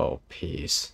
Oh, peace.